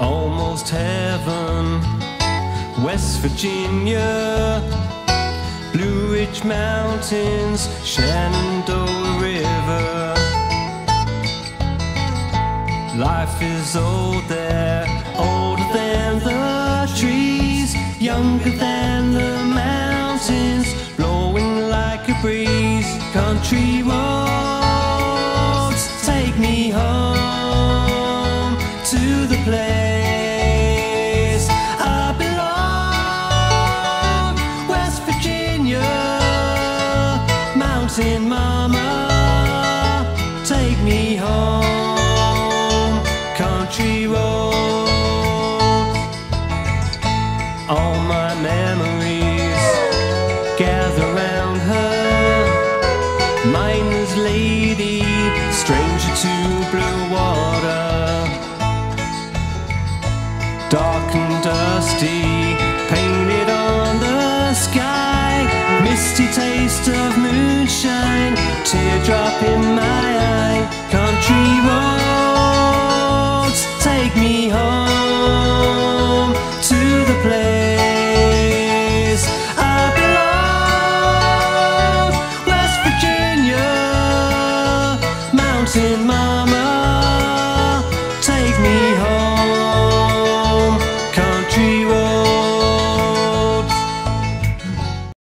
almost heaven. West Virginia, Blue Ridge Mountains, Shenandoah River. Life is old there, older than the trees, younger than the mountains, blowing like a breeze. Country roads, Mountain Mama, take me home. Country roads, all my memories gather round her. Miner's lady, stranger to blue water dark taste of moonshine, teardrop in my eye. Country roads, take me home to the place I belong. West Virginia, Mountain Mama.